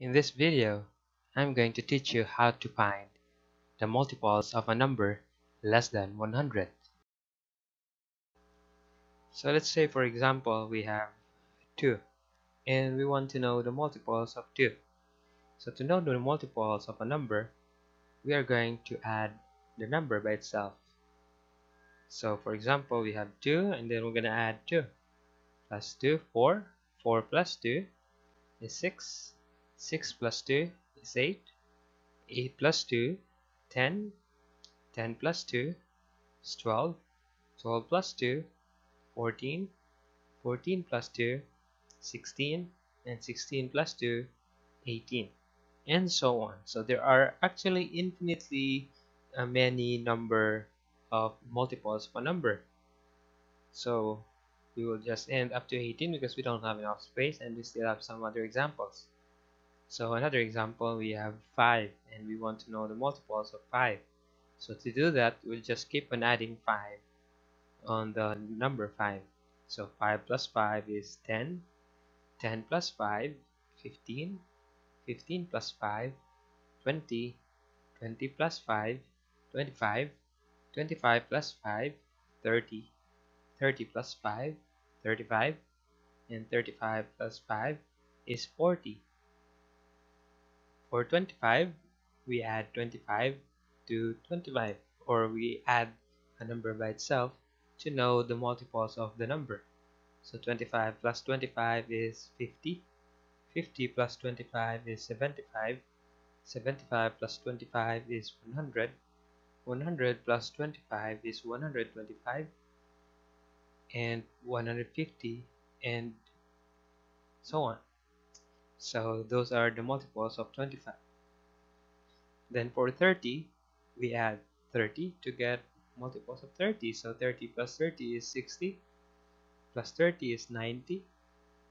In this video, I'm going to teach you how to find the multiples of a number less than 100. So let's say for example we have 2 and we want to know the multiples of 2. So to know the multiples of a number, we are going to add the number by itself. So for example we have 2 and then we're going to add 2 plus 2 4 4 plus 2 is 6 6 plus 2 is 8 8 plus 2 10 10 plus 2 is 12 12 plus 2 14 14 plus 2 16 and 16 plus 2 18 and so on. So there are actually infinitely uh, many number of multiples of a number. So we will just end up to 18 because we don't have enough space and we still have some other examples so another example we have 5 and we want to know the multiples of 5 so to do that we'll just keep on adding 5 on the number 5 so 5 plus 5 is 10 10 plus 5 15 15 plus 5 20 20 plus 5 25 25 plus 5 30 30 plus 5 35 and 35 plus 5 is 40 for 25 we add 25 to 25 or we add a number by itself to know the multiples of the number. So 25 plus 25 is 50 50 plus 25 is 75 75 plus 25 is 100 100 plus 25 is 125 and 150 and so on so those are the multiples of 25 then for 30 we add 30 to get multiples of 30 so 30 plus 30 is 60 plus 30 is 90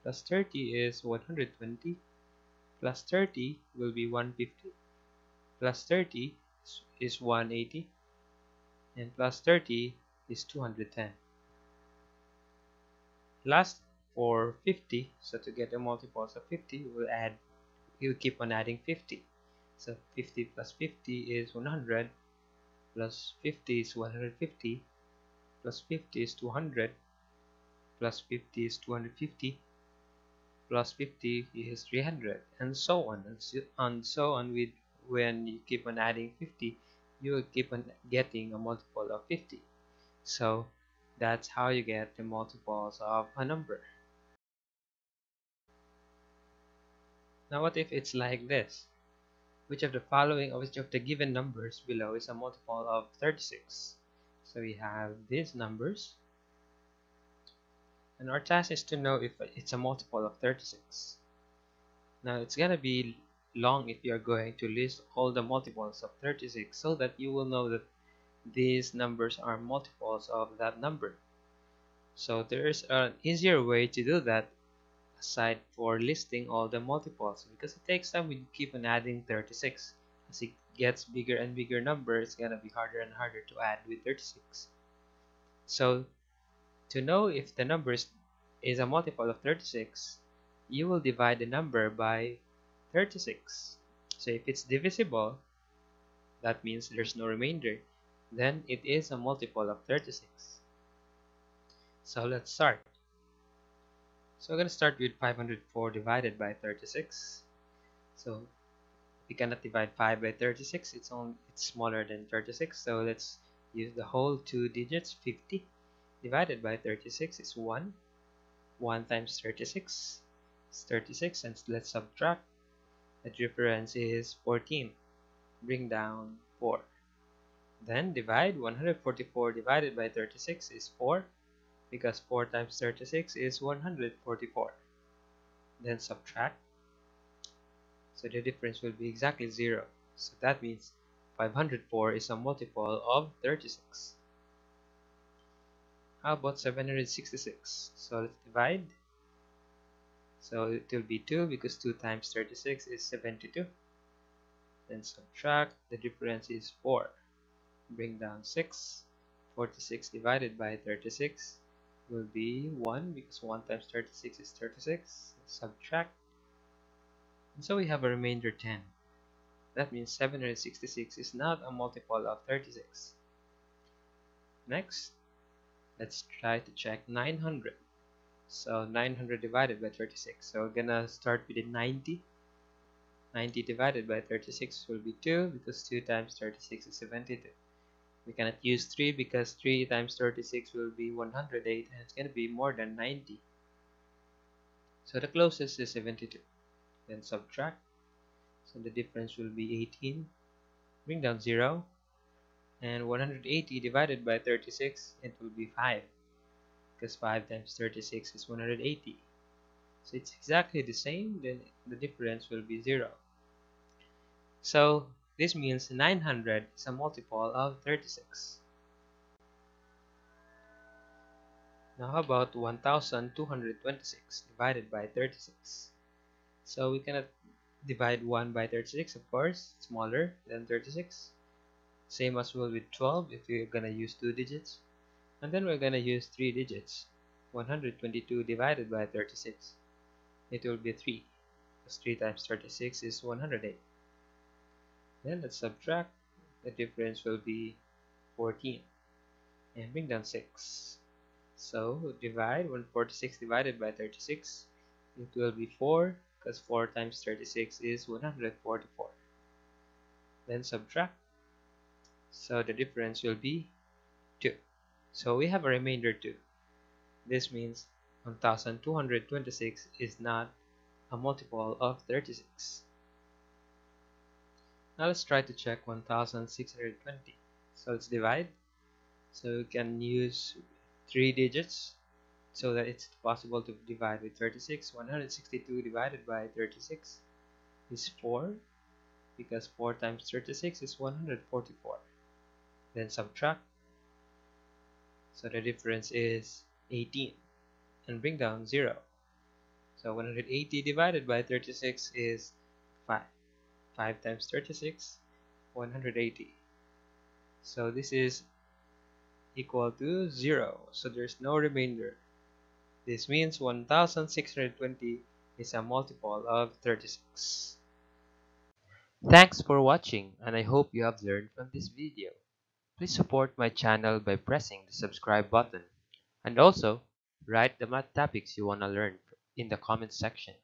plus 30 is 120 plus 30 will be 150 plus 30 is 180 and plus 30 is 210 last for 50 so to get the multiples of 50 we'll add we'll keep on adding 50 so 50 plus 50 is 100 plus 50 is 150 plus 50 is 200 plus 50 is 250 plus 50 is 300 and so on and so, and so on with when you keep on adding 50 you will keep on getting a multiple of 50 so that's how you get the multiples of a number now what if it's like this? Which of the following which of the given numbers below is a multiple of 36 so we have these numbers. And our task is to know if it's a multiple of 36 now it's gonna be long if you're going to list all the multiples of 36 so that you will know that these numbers are multiples of that number. So there's an easier way to do that aside for listing all the multiples because it takes time we keep on adding 36 as it gets bigger and bigger number it's gonna be harder and harder to add with 36 so to know if the number is, is a multiple of 36 you will divide the number by 36 so if it's divisible that means there's no remainder then it is a multiple of 36 so let's start so we're going to start with 504 divided by 36 so we cannot divide 5 by 36 it's only it's smaller than 36 so let's use the whole two digits 50 divided by 36 is 1 1 times 36 is 36 and let's subtract. The difference is 14 bring down 4 then divide 144 divided by 36 is 4 because 4 times 36 is 144 then subtract. So the difference will be exactly 0 so that means 504 is a multiple of 36 how about 766 so let's divide. So it will be 2 because 2 times 36 is 72 then subtract. The difference is 4 bring down 6 46 divided by 36 will be 1 because 1 times 36 is 36 subtract And so we have a remainder 10. That means 766 is not a multiple of 36. Next, let's try to check 900. So 900 divided by 36. So we're gonna start with the 90. 90 divided by 36 will be 2 because 2 times 36 is 72. We cannot use 3 because 3 times 36 will be 108 and it's going to be more than 90. So the closest is 72. Then subtract. So the difference will be 18. Bring down 0. And 180 divided by 36, it will be 5 because 5 times 36 is 180 so it's exactly the same then the difference will be 0 so this means 900 is a multiple of 36 now how about 1226 divided by 36 so we cannot divide 1 by 36 of course. Smaller than 36 same as well with 12 if we're gonna use two digits. And then we're gonna use three digits. 122 divided by 36 it will be 3 because 3 times 36 is 108 then let's subtract. The difference will be 14 and bring down 6 so divide 146 divided by 36 it will be 4 because 4 times 36 is 144 then subtract. So the difference will be 2 so we have a remainder 2. This means 1226 is not a multiple of 36. Now let's try to check 1620. So let's divide. So we can use three digits so that it's possible to divide with 36. 162 divided by 36 is 4 because 4 times 36 is 144. Then subtract so the difference is 18 and bring down 0 so 180 divided by 36 is 5 5 times 36 180 so this is equal to 0 so there's no remainder. This means 1620 is a multiple of 36 thanks for watching and i hope you have learned from this video. Please support my channel by pressing the subscribe button. And also write the math topics you want to learn in the comment section.